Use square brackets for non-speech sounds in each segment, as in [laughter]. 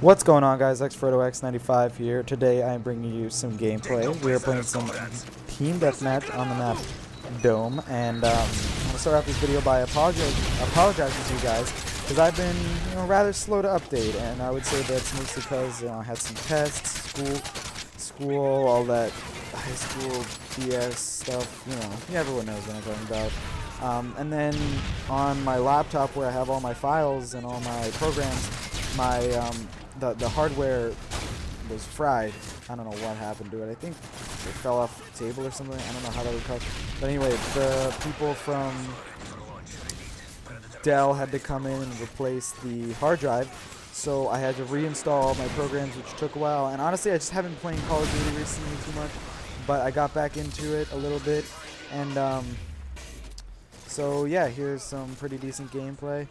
What's going on guys, XFrodoX95 here. Today I am bringing you some gameplay. We are playing some Team Deathmatch on the map Dome, and um, I'm going to start off this video by apologize, apologizing to you guys, because I've been you know, rather slow to update, and I would say that's mostly because you know, I had some tests, school, school, all that high school BS stuff, you know, yeah, everyone knows what I'm talking about. Um, and then on my laptop where I have all my files and all my programs, my um, the the hardware was fried. I don't know what happened to it. I think it fell off the table or something. I don't know how that would cause. But anyway, the people from Dell had to come in and replace the hard drive. So I had to reinstall my programs, which took a while. And honestly, I just haven't been playing Call of Duty recently too much. But I got back into it a little bit. And um, so yeah, here's some pretty decent gameplay.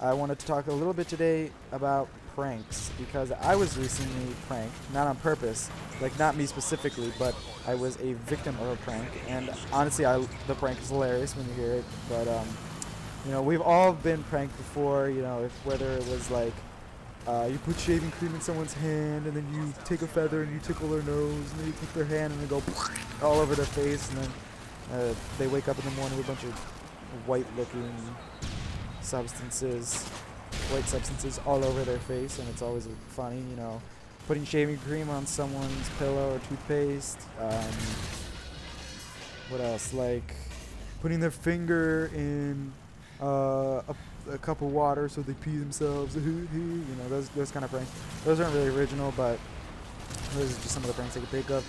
I wanted to talk a little bit today about pranks because I was recently pranked, not on purpose, like not me specifically, but I was a victim of a prank. And honestly, I, the prank is hilarious when you hear it. But um, you know, we've all been pranked before. You know, if whether it was like uh, you put shaving cream in someone's hand, and then you take a feather and you tickle their nose, and then you take their hand and they go [laughs] all over their face, and then uh, they wake up in the morning with a bunch of white-looking substances, white substances all over their face, and it's always funny, you know, putting shaving cream on someone's pillow or toothpaste. Um, what else? Like putting their finger in uh, a, a, cup of water so they pee themselves. you know, those those kind of pranks. Those aren't really original, but those are just some of the pranks I could think of.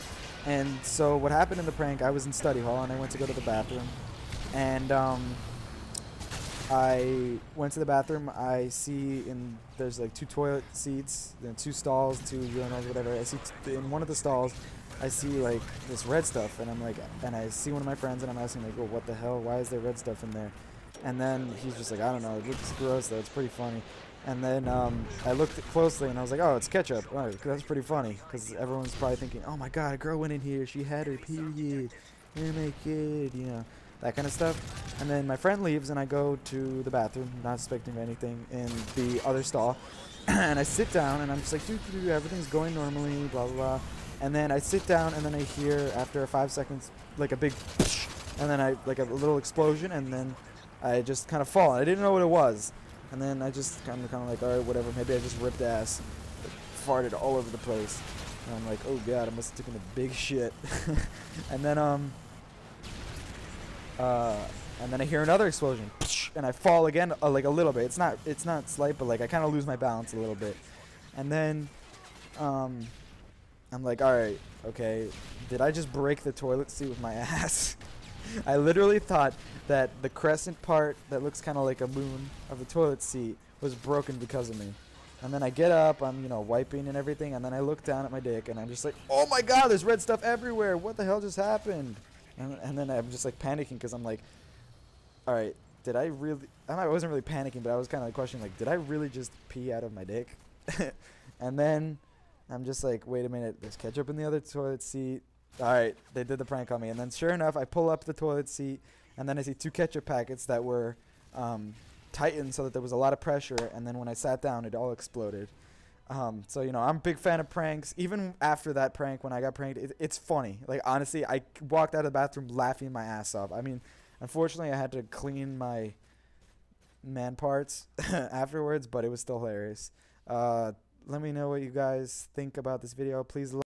And so what happened in the prank? I was in study hall and I went to go to the bathroom, and um, I went to the bathroom. I see in there's like two toilet seats, then two stalls, two urinals, whatever. I see in one of the stalls, I see like this red stuff, and I'm like, and I see one of my friends, and I'm asking like, well, what the hell? Why is there red stuff in there? And then he's just like, I don't know. It looks gross though. It's pretty funny. And then um, I looked closely, and I was like, oh, it's ketchup. Oh, that's pretty funny, because everyone's probably thinking, oh my god, a girl went in here. She had her period. Oh my kid, you know that kind of stuff. And then my friend leaves, and I go to the bathroom, not expecting anything, in the other stall. [clears throat] and I sit down, and I'm just like, everything's going normally, blah, blah, blah. And then I sit down, and then I hear, after five seconds, like a big, and then I, like a little explosion, and then I just kind of fall. I didn't know what it was. And then I just kind of, kind of like, all right, whatever, maybe I just ripped ass. Farted all over the place. And I'm like, oh god, I must have taken a big shit. [laughs] and then, um, uh, and then I hear another explosion, and I fall again, uh, like a little bit. It's not, it's not slight, but like I kind of lose my balance a little bit. And then, um, I'm like, all right, okay, did I just break the toilet seat with my [laughs] ass? I literally thought that the crescent part that looks kind of like a moon of the toilet seat was broken because of me. And then I get up, I'm, you know, wiping and everything, and then I look down at my dick, and I'm just like, oh my god, there's red stuff everywhere. What the hell just happened? And, and then I'm just like panicking because I'm like, all right, did I really? I wasn't really panicking, but I was kind of like questioning, like, did I really just pee out of my dick? [laughs] and then I'm just like, wait a minute, there's ketchup in the other toilet seat. All right, they did the prank on me. And then sure enough, I pull up the toilet seat, and then I see two ketchup packets that were um, tightened so that there was a lot of pressure. And then when I sat down, it all exploded. Um, so you know, I'm a big fan of pranks. Even after that prank, when I got pranked, it, it's funny. Like honestly, I walked out of the bathroom laughing my ass off. I mean, unfortunately, I had to clean my man parts [laughs] afterwards, but it was still hilarious. Uh, let me know what you guys think about this video. Please.